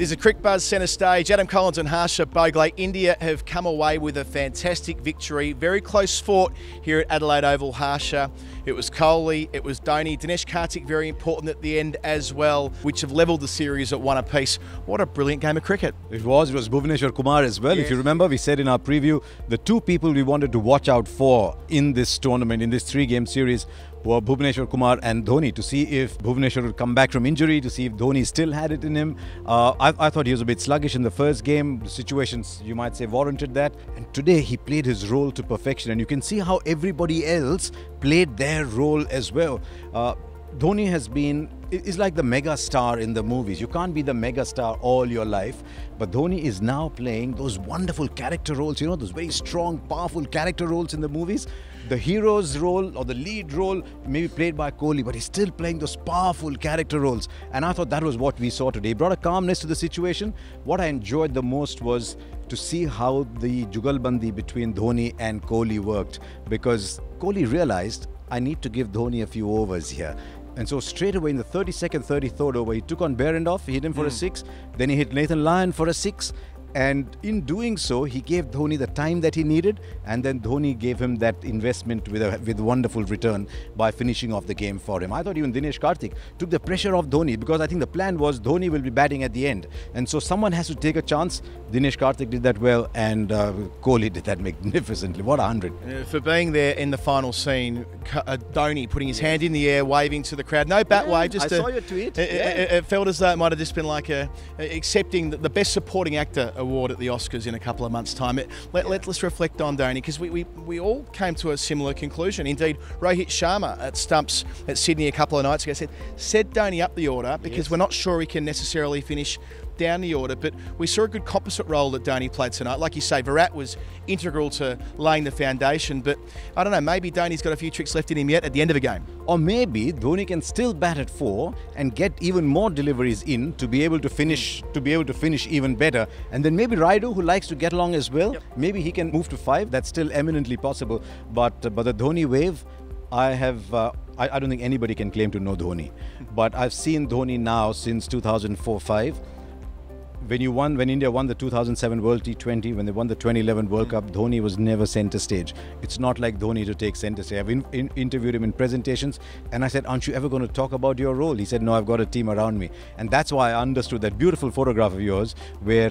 There's a Cricbuzz centre stage. Adam Collins and Harsha Bhogle. India have come away with a fantastic victory. Very close fought here at Adelaide Oval, Harsha. It was Kohli, it was Dhoni, Dinesh Karthik very important at the end as well, which have levelled the series at one apiece. What a brilliant game of cricket. It was. It was Bhuvneshwar Kumar as well. If you remember, we said in our preview the two people we wanted to watch out for in this tournament, in this three-game series, were Bhuvneshwar Kumar and Dhoni to see if Bhuvneshwar would come back from injury, to see if Dhoni still had it in him. Uh, I, I, thought he was a bit sluggish in the first game. The situations, you might say, warranted that. And today he played his role to perfection. And you can see how everybody else played their role as well. Uh, Dhoni has been is like the mega star in the movies. You can't be the mega star all your life, but Dhoni is now playing those wonderful character roles, you know, those very strong, powerful character roles in the movies. The hero's role or the lead role may be played by Kohli, but he's still playing those powerful character roles. And I thought that was what we saw today. He brought a calmness to the situation. What I enjoyed the most was to see how the Jugalbandi between Dhoni and Kohli worked because Kohli realized I need to give Dhoni a few overs here. And so straight away in the 32nd, 33rd over, he took on Behrendorff, he hit him for mm. a hmm. six. Then he hit Nathan Lyon for a six. And in doing so, he gave Dhoni the time that he needed, and then Dhoni gave him that investment with a with wonderful return by finishing off the game for him. I thought even Dinesh Karthik took the pressure off Dhoni because I think the plan was Dhoni will be batting at the end, and so someone has to take a chance. Dinesh Karthik did that well, and uh, Kohli did that magnificently. What a hundred! Uh, for being there in the final scene, uh, Dhoni putting his hand in the air, waving to the crowd. No bat yeah, wave, just I a, saw your tweet. It, yeah. it, it, felt as though it might have just been like a, accepting the best supporting actor award at the Oscars in a couple of months' time. It, let, let, us reflect on Dhoni because we, we, we all came to a similar conclusion. Indeed, Rohit Sharma at Stumps at Sydney a couple of nights ago said, set Dhoni up the order because yes. we're not sure he can necessarily finish down the order, but we saw a good composite role that Dhoni played tonight. Like you say, Virat was integral to laying the foundation, but I don't know, maybe Dhoni's got a few tricks left in him yet at the end of a game. Or maybe Dhoni can still bat at four and get even more deliveries in to be able to finish to be able to finish even better. And then maybe Rayudu, who likes to get along as well, yep. maybe he can move to five. That's still eminently possible. But uh, but the Dhoni wave, I have. Uh, I, I don't think anybody can claim to know Dhoni, but I've seen Dhoni now since 2004-5 when you won, when India won the 2007 World T20, when they won the 2011 World Cup, Dhoni was never center stage. It's not like Dhoni to take center stage. I've in, in, interviewed him in presentations, and I said, "Aren't you ever going to talk about your role?" He said, "No, I've got a team around me," and that's why I understood that beautiful photograph of yours where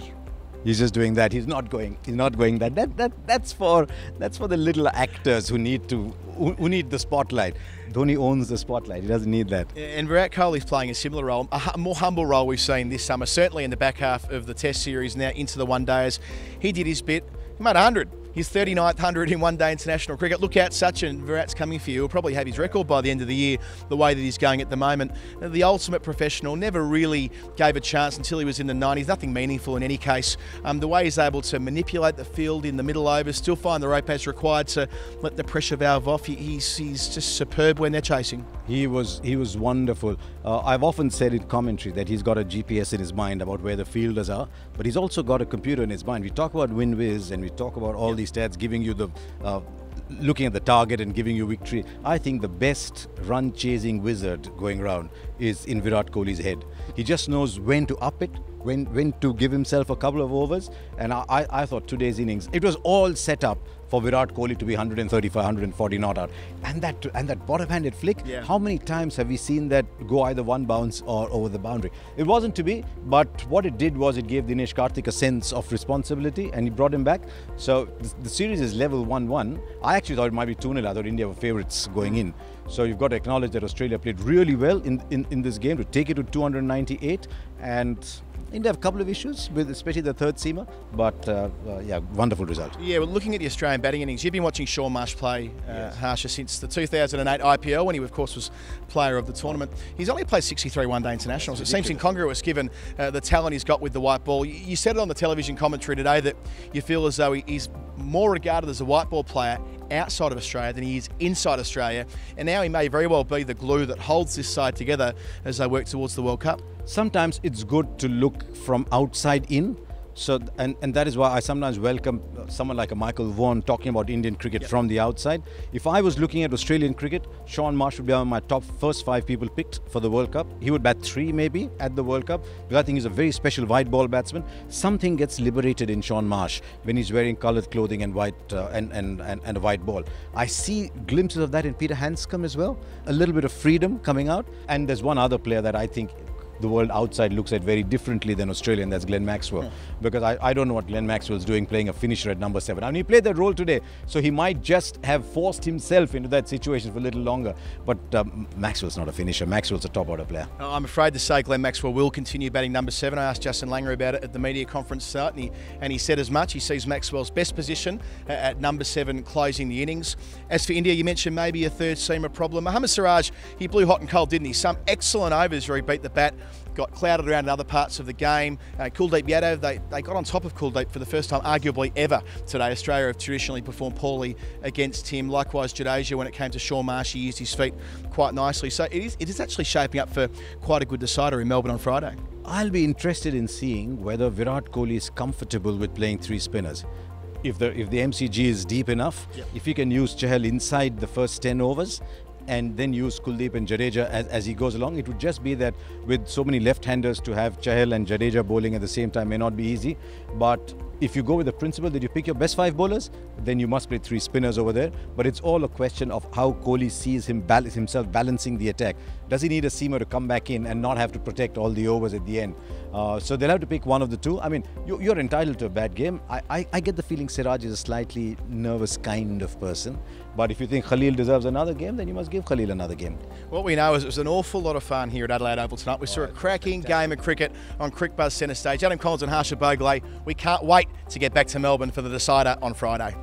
he's just doing that he's not going he's not going that that, that that's for that's for the little actors who need to who, who need the spotlight Dhoni owns the spotlight. He doesn't need that. And Virat Kohli's playing a similar role, a more humble role we've seen this summer, certainly in the back half of the Test series, now into the one days. He did his bit. He made 100 his 39th 100 in one day international cricket. Look out, Sachin Virat's coming for you. He'll probably have his record by the end of the year, the way that he's going at the moment. The ultimate professional never really gave a chance until he was in the 90s. Nothing meaningful in any case. Um, the way he's able to manipulate the field in the middle overs, still find the rope as required to let the pressure valve off. He's, he's just superb when they're chasing. He was he was wonderful. Uh, I've often said in commentary that he's got a GPS in his mind about where the fielders are, but he's also got a computer in his mind. We talk about WinViz and we talk about all these stats giving you the uh, looking at the target and giving you victory. I think the best run chasing wizard going around is in Virat Kohli's head. He just knows when to up it, when when to give himself a couple of overs. And I, I, I thought today's innings, it was all set up for Virat Kohli to be 135, 140 not out. And that and that bottom-handed flick, yeah. how many times have we seen that go either one bounce or over the boundary? It wasn't to be, but what it did was it gave Dinesh Karthik a sense of responsibility and he brought him back. So the, the series is level 1-1. I actually thought it might be 2-0. I thought India were favourites going in. So you've got to acknowledge that Australia played really well in, in, in this game to take it to 298 and India have a couple of issues with especially the third seamer, but uh, uh, yeah, wonderful result. Yeah, well, looking at the Australian batting innings, you've been watching Shaun Marsh play uh, yes. Harsha since the 2008 IPL when he, of course, was player of the tournament. He's only played 63 one-day internationals. It seems incongruous given uh, the talent he's got with the white ball. You said it on the television commentary today that you feel as though he's more regarded as a white ball player outside of Australia than he is inside Australia, and now he may very well be the glue that holds this side together as they work towards the World Cup. Sometimes it's good to look from outside in So and and that is why I sometimes welcome someone like a Michael Vaughan talking about Indian cricket yep. from the outside. If I was looking at Australian cricket, Shaun Marsh would be among my top first five people picked for the World Cup. He would bat three maybe at the World Cup because I think he's a very special white ball batsman. Something gets liberated in Shaun Marsh when he's wearing coloured clothing and white uh, and, and, and and a white ball. I see glimpses of that in Peter Handscomb as well. A little bit of freedom coming out. And there's one other player that I think the world outside looks at very differently than Australia, and that's Glenn Maxwell. Yeah. Because I, I don't know what Glenn Maxwell's doing playing a finisher at number seven. I mean, he played that role today, so he might just have forced himself into that situation for a little longer. But um, Maxwell's not a finisher. Maxwell's a top order player. Oh, I'm afraid to say Glenn Maxwell will continue batting number seven. I asked Justin Langer about it at the media conference start, and he, and he said as much. He sees Maxwell's best position at number seven, closing the innings. As for India, you mentioned maybe a third seamer problem. Mohammad Siraj, he blew hot and cold, didn't he? Some excellent overs where he beat the bat got clouded around in other parts of the game. Uh, Kuldeep Yadav, they, they got on top of Kuldeep for the first time, arguably ever today. Australia have traditionally performed poorly against him. Likewise, Jadeja, when it came to Shaun Marsh, he used his feet quite nicely. So it is, it is actually shaping up for quite a good decider in Melbourne on Friday. I'll be interested in seeing whether Virat Kohli is comfortable with playing three spinners if the if the MCG is deep enough, yep. if he can use Chahal inside the first 10 overs and then use Kuldeep and Jadeja as, as he goes along. It would just be that with so many left-handers to have Chahal and Jadeja bowling at the same time may not be easy. But if you go with the principle that you pick your best five bowlers, then you must play three spinners over there. But it's all a question of how Kohli sees him himself balancing the attack. Does he need a seamer to come back in and not have to protect all the overs at the end? Uh, so they'll have to pick one of the two. I mean, you, are entitled to a bad game. I, I, I, get the feeling Siraj is a slightly nervous kind of person. But if you think Khalil deserves another game, then you must give Khalil another game. What we know is it was an awful lot of fun here at Adelaide Oval tonight. We saw a oh, cracking game of cricket on Cricbuzz Centre Stage. Adam Collins and Harsha Bhogle, we can't wait to get back to Melbourne for the decider on Friday.